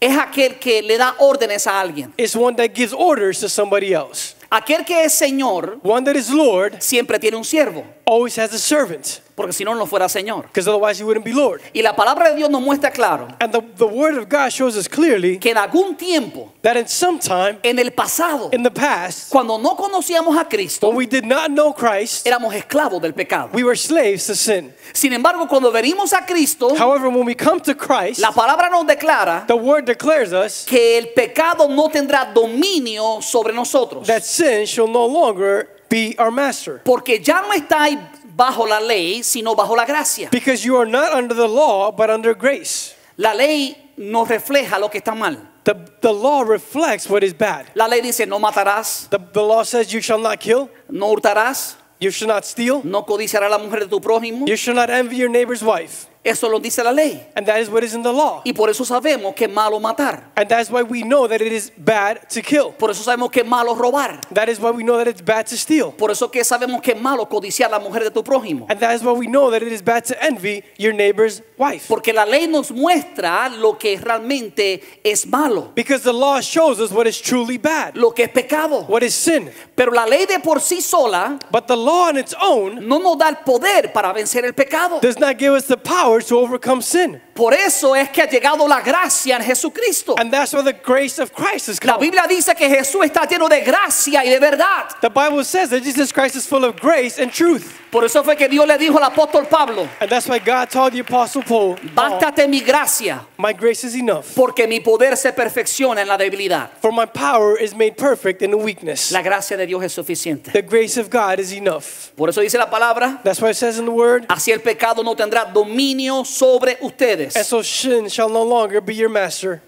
es aquel que le da órdenes a alguien. is one that gives orders to somebody else. Aquel que es Señor One that is Lord siempre tiene un siervo, always has a servant, porque si no, no fuera Señor. because otherwise he wouldn't be Lord. Y la palabra de Dios nos muestra claro And the, the word of God shows us clearly que en algún tiempo, that in some time en el pasado, in the past, cuando no conocíamos a Cristo, when we did not know Christ, éramos esclavos del pecado. we were slaves to sin. Sin embargo, cuando venimos a Cristo, However, when we come to Christ, la palabra nos declara the word declares us que el pecado no tendrá dominio sobre nosotros. that sin shall no longer be our master. Porque ya no estáis bajo la ley, sino bajo la gracia. Because you are not under the law, but under grace. La ley nos refleja lo que está mal. The, the law reflects what is bad. La ley dice, no matarás, The, the law says you shall not kill, no hurtarás, you shall not steal, no codiciarás la mujer de tu prójimo. you shall not envy your neighbor's wife. Eso lo dice la ley. And that is what is in the law. Y por eso sabemos que es malo matar. And that's why we know that it is bad to kill. Por eso sabemos que es malo robar. That is why we know that it's bad to steal. Por eso que sabemos que es malo codiciar la mujer de tu prójimo. And that is why we know that it is bad to envy your neighbor's wife. Porque la ley nos muestra lo que realmente es malo, Because the law shows us what is truly bad, lo que es pecado. what is sin. Pero la ley de por sí sola But the law on its own no nos da el poder para vencer el pecado. does not give us the power to overcome sin. Por eso es que ha llegado la gracia en Jesucristo. And that's why the grace of Christ has La. Biblia dice que Jesús está lleno de gracia y de verdad. The Bible says that Jesus Christ is full of grace and truth. Por eso fue que Dios le dijo al apóstol Pablo, And that's why God told the Apostle Paul, bástate mi gracia, My grace is enough. porque mi poder se perfecciona en la debilidad. For my power is made perfect in weakness. La gracia de Dios es suficiente. The grace of God is enough. Por eso dice la palabra, That's why it says in the word, así el pecado no tendrá dominio sobre ustedes, And so sin shall no longer be your master,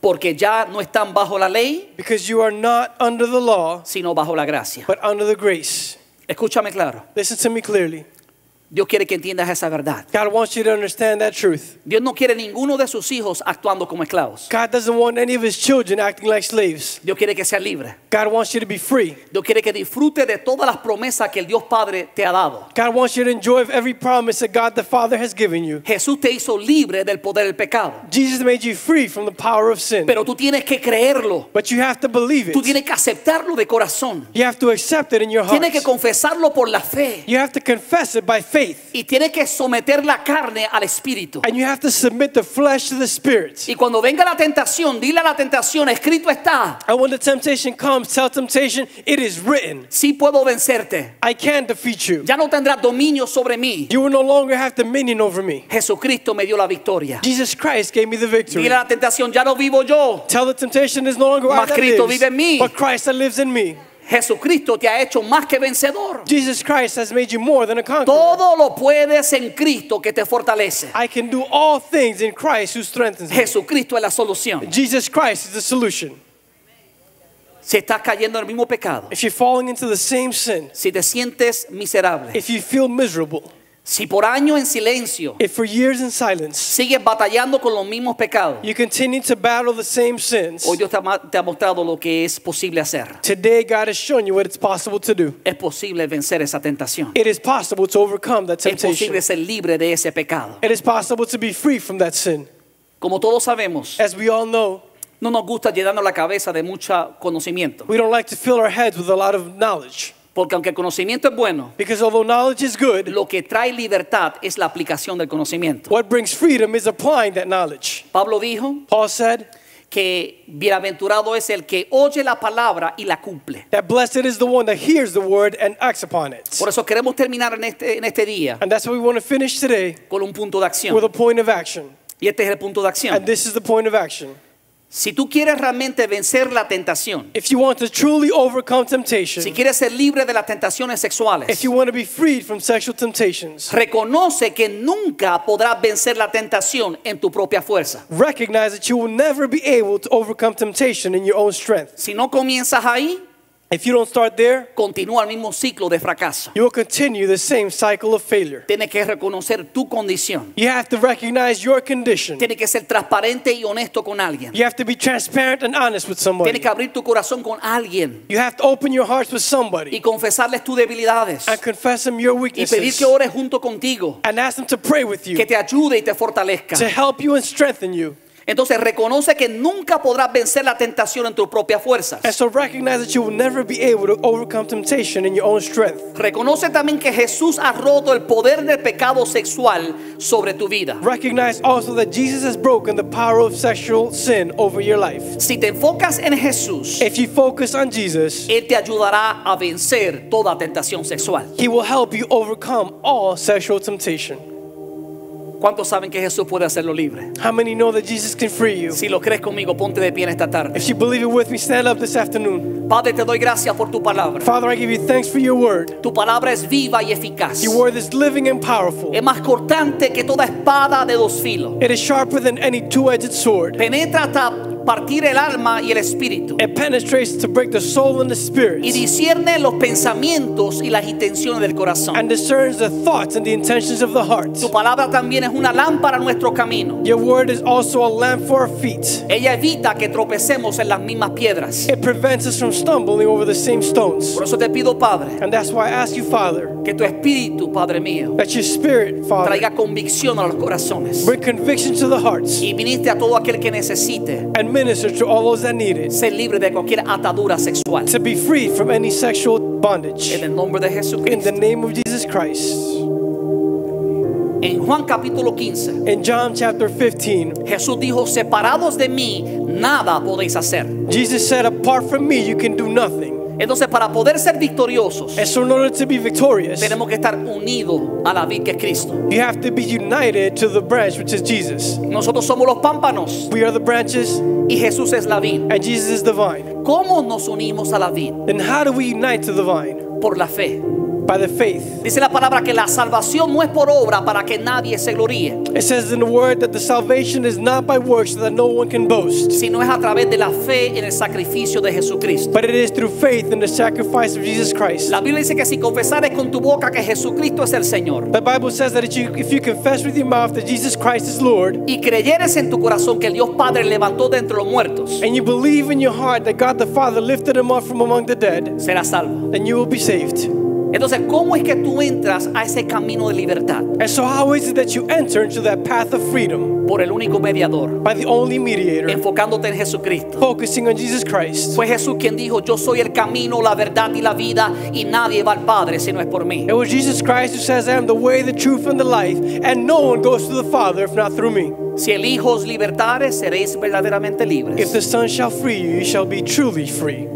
porque ya no están bajo la ley, because you are not under the law, sino bajo la gracia. but under the grace. Escúchame claro. Listen to me clearly. Dios quiere que entiendas esa verdad. God wants you to understand that truth. Dios no quiere ninguno de sus hijos actuando como esclavos. God doesn't want any of his children acting like slaves. Dios quiere que sea libre. God wants you to be free. Dios quiere que disfrute de todas las promesas que el Dios Padre te ha dado. God wants you to enjoy every promise that God the Father has given you. Jesús te hizo libre del poder del pecado. Jesus made you free from the power of sin. Pero tú tienes que creerlo. But you have to believe Tú it. tienes que aceptarlo de corazón. You have to accept it in your heart. Tienes que confesarlo por la fe. You have to confess it by faith. Y tienes que someter la carne al espíritu. And you have to submit the flesh to the spirit. Y cuando venga la tentación, dile a la tentación, escrito está, And when the temptation comes, tell temptation, it is written. sí puedo vencerte. I can defeat you. Ya no tendrás dominio sobre mí. You will no longer have dominion over me. Jesucristo me dio la victoria. Jesus Christ gave me the victory. Dile a la tentación, ya no vivo yo. Tell the temptation is no longer I that Cristo lives, vive en mí. but Christ that lives in me. Jesucristo te ha hecho más que vencedor. Jesus Christ has made you more than a conqueror. Todo lo puedes en Cristo que te fortalece. I can do all things in Christ who strengthens me. Jesucristo es la solución. Jesus Christ is the solution. Si estás cayendo en el mismo pecado, If you're falling into the same sin, si te sientes miserable, if you feel miserable, si por años en silencio if for years in silence sigues batallando con los mismos pecados, you continue to battle the same sins, hoy Dios te ha, ma- te ha mostrado lo que es posible hacer. today God has shown you what it's possible to do. Es posible vencer esa tentación. It is possible to overcome that Es temptation. posible ser libre de ese pecado. It is possible to be free from that sin. Como todos sabemos, As we all know, no nos gusta llenarnos la cabeza de mucho conocimiento. we don't like to fill our heads with a lot of knowledge. Porque aunque el conocimiento es bueno, Because although knowledge is good, lo que trae libertad es la aplicación del conocimiento. what brings freedom is applying that knowledge. Pablo dijo Paul said que bienaventurado es el que oye la palabra y la cumple. that blessed is the one that hears the word and acts upon it. Por eso queremos terminar en este, en este día And that's what we want to finish today con un punto de acción. with a point of action. Y este es el punto de acción. And this is the point of action. Si tú quieres realmente vencer la tentación, If you want to truly overcome temptation, si quieres ser libre de las tentaciones if sexuales, you want to be freed from sexual temptations, reconoce que nunca podrás vencer la tentación en tu propia fuerza. recognize that you will never be able to overcome temptation in your own strength. Si no comienzas ahí, If you don't start there, continúa el mismo ciclo de fracaso. you will continue the same cycle of failure. Tienes que reconocer tu condición. You have to recognize your condition. Tienes que ser transparente y honesto con alguien. You have to be transparent and honest with somebody. Tienes que abrir tu corazón con alguien You have to open your heart with y somebody confesarles tus debilidades and confess them your y pedir weaknesses que ore junto contigo, and ask them to pray with you que te ayude y te fortalezca. to help you and strengthen you. Entonces reconoce que nunca podrás vencer la tentación en tus propias fuerzas. And so recognize that you will never be able to overcome temptation in your own strength. Reconoce también que Jesús ha roto el poder del pecado sexual sobre tu vida. Recognize also that Jesus has broken the power of sexual sin over your life. Si te enfocas en Jesús, If you focus on Jesus, Él te ayudará a vencer toda tentación sexual. He will help you overcome all sexual temptation. ¿Cuántos saben que Jesús puede hacerlo libre? How many know that Jesus can free you? Si lo crees conmigo, ponte de pie en esta tarde. If you believe it with me, stand up this afternoon. Padre, te doy gracias por tu palabra. Father, I give you thanks for your word. Tu palabra es viva y eficaz. Your word is living and powerful. Es más cortante que toda espada de dos filos. It is sharper than any two edged sword. Penetra hasta partir el alma y el espíritu. It penetrates to break the soul and the Y spirit discierne los pensamientos y las intenciones del corazón. and discerns the thoughts and the intentions of the heart. Tu palabra también es una lámpara a nuestro camino. Your word is also a lamp for our feet. Ella evita que tropecemos en las mismas piedras. It prevents us from stumbling over the same stones. Por eso te pido, Padre, And that's why I ask you, Father, que tu espíritu, Padre mío, that your spirit, Father, traiga convicción a los corazones. bring conviction to the hearts Y ministre a todo aquel que necesite and minister to all those that need it ser libre de cualquier atadura sexual. to be free from any sexual bondage. En el nombre de In the name of Jesus Christ. En Juan capítulo 15, In John chapter 15, Jesús dijo, separados de mí, nada podéis hacer. Jesus said, Apart from me, you can do nothing. Entonces, para poder ser victoriosos, And so, in order to be victorious, tenemos que estar unidos a la vid que es Cristo. you have to be united to the branch, which is Jesus. Nosotros somos los pámpanos We are the branches, y Jesús es la vid. and Jesus is the vine. ¿Cómo nos unimos a la vid? Then, how do we unite to the vine? Por la fe. By the faith. Dice la palabra que la salvación no es por obra para que nadie se gloríe, It says in the word that the salvation is not by works, so that no one can boast, sino es a través de la fe en el sacrificio de Jesucristo. but it is through faith in the sacrifice of Jesus Christ. La Biblia dice que si confesares con tu boca que Jesucristo es el Señor The Bible says that if you, if you confess with your mouth that Jesus Christ is Lord, y creyeres en tu corazón que el Dios Padre levantó de entre los muertos, and you believe in your heart that God the Father lifted him up from among the dead, serás salvo. then you will be saved. Entonces, ¿cómo es que tú entras a ese camino de libertad? And so, how is it that you enter into that path of freedom? Por el único mediador, By the only mediator, enfocándote en Jesucristo. focusing on Jesus Christ. Fue Jesús quien dijo, yo soy el camino, la verdad y la vida, y nadie va al Padre si no es por mí. It was Jesus Christ who says, I am the way, the truth, and the life, and no one goes to the Father if not through me. Si el Hijo os libertare, seréis verdaderamente If libres. the Son shall free you, you shall be truly free.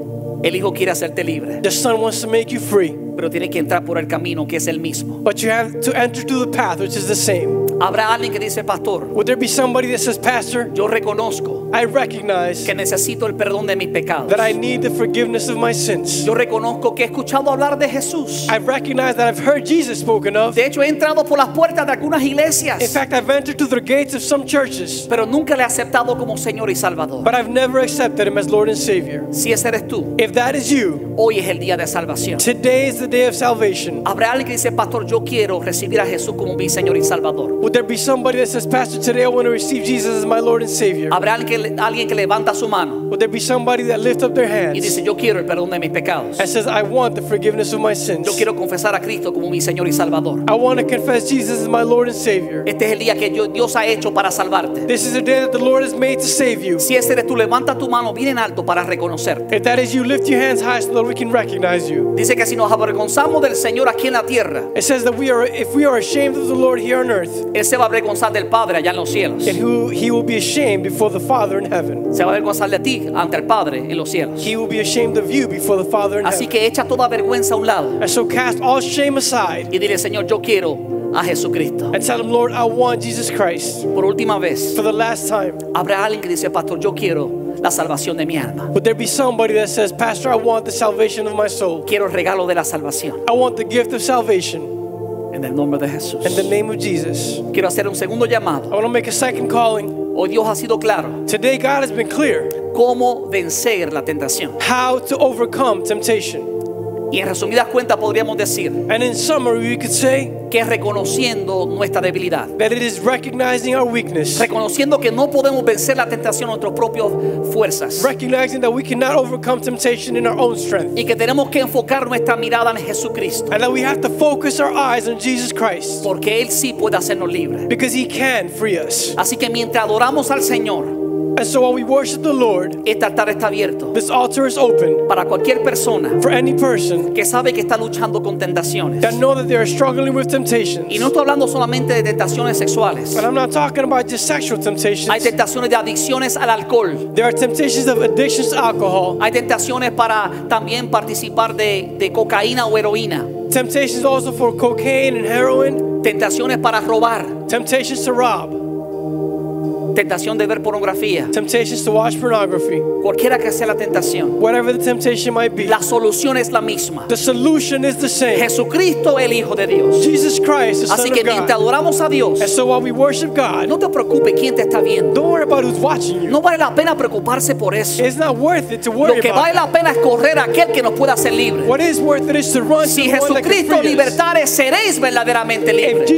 El Hijo quiere hacerte libre, The Son wants to make you free, pero tiene que entrar por el camino que es el mismo. but you have to enter through the path which is the same. Habrá alguien que dice, pastor, Would there be somebody that says, Pastor, yo reconozco I recognize que necesito el perdón de mis pecados. that I need the forgiveness of my sins? Yo reconozco que he escuchado hablar de Jesús. I recognize that I've heard Jesus spoken of. De hecho, he entrado por las puertas de algunas In iglesias, fact, I've entered through the gates of some churches, pero nunca le he aceptado como Señor y Salvador. but I've never accepted Him as Lord and Savior. Si ese eres tú, If that is you, hoy es el día de salvación. today is the day of salvation. Habrá alguien que dice, pastor, yo quiero recibir a Jesús como mi Señor y Salvador. Would there be somebody that says, Pastor, today I want to receive Jesus as my Lord and Savior? Habrá alguien que, alguien que levanta su mano Would there be somebody that lifts up their y hands dice, yo quiero el perdón de mis pecados. and says, I want the forgiveness of my sins? Yo quiero confesar a Cristo como mi Señor y Salvador. I want to confess Jesus as my Lord and Savior. Este es el día que Dios ha hecho para salvarte. This is the day that the Lord has made to save you. Si ese eres tú, levanta tu mano bien en alto para reconocerte. If that is you, lift your hands high so that we can recognize you. Dice que si nos avergonzamos del Señor aquí en la tierra, It says that we are, if we are ashamed of the Lord here on earth, Él se va a avergonzar del Padre allá en los cielos. and who, he will be ashamed before the Father in heaven. Se va a avergonzar de ti ante el Padre en los cielos. He will be ashamed of you before the Father in Así heaven. que echa toda vergüenza a un lado And so cast all shame aside y dile, Señor, yo quiero a Jesucristo. and tell him, Lord, I want Jesus Christ. Por última vez, For the last time, habrá alguien que dice, Pastor, yo quiero la salvación de mi alma. would there be somebody that says, Pastor, I want the salvation of my soul? Quiero el regalo de la salvación. I want the gift of salvation En el nombre de Jesús. in the name of Jesus. Quiero hacer un segundo llamado. I want to make a second calling. Hoy Dios ha sido claro Today, God has been clear cómo vencer la tentación. how to overcome temptation. Y en resumidas cuentas podríamos decir And in summary, we could say que es reconociendo nuestra debilidad. that it is recognizing our weakness, Reconociendo que no podemos vencer la tentación a nuestras propias fuerzas. recognizing that we cannot overcome temptation in our own strength, Y que tenemos que enfocar nuestra mirada en Jesucristo. and that we have to focus our eyes on Jesus Christ Porque Él sí puede hacernos libres. because He can free us. Así que mientras adoramos al Señor, And so while we worship the Lord, este altar está abierto this altar is open para cualquier persona for any person que sabe que está luchando con tentaciones. that know that they are struggling with temptations. Y no estoy hablando solamente de tentaciones sexuales. But I'm not talking about just sexual temptations. Hay tentaciones de adicciones al alcohol. There are temptations of addictions to alcohol, Hay tentaciones para también participar de, de cocaína o heroína. temptations also for cocaine and heroin, Tentaciones para robar. temptations to rob, Tentación de ver pornografía. temptations to watch pornography. Cualquiera que sea la tentación. Whatever the temptation might be, La solución es la misma. the solution is the same. Jesucristo el Hijo de Dios. Jesus Christ, the Son Así of que mientras adoramos a Dios, And so while we worship God, no te preocupes quién te está viendo. don't worry about who's watching you. No vale la pena preocuparse por eso. It's not worth it to Lo worry que about. vale la pena es correr a aquel que nos pueda hacer libres. What is worth it is to run Si to Jesucristo libertare, seréis verdaderamente libres.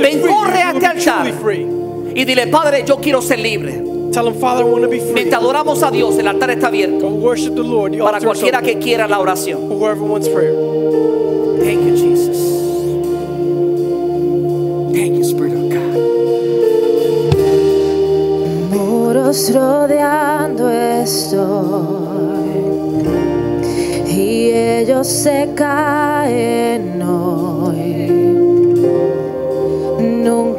Ven, corre a este altar. Y dile, Padre, yo quiero ser libre. Tell him, Father, I want to be free. Mientras adoramos a Dios, el altar está abierto Go worship the Lord. The para altar is cualquiera open. que quiera la oración. Whoever wants prayer. Thank you, Jesus. Thank you, Spirit of God. muros rodeando estoy y ellos se caen hoy.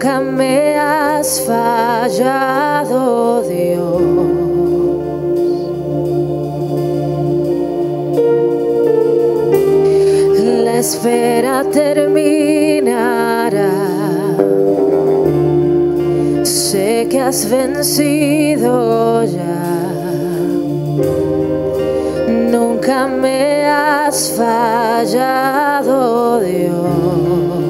Nunca me has fallado, Dios. La espera terminará. Sé que has vencido ya. Nunca me has fallado, Dios.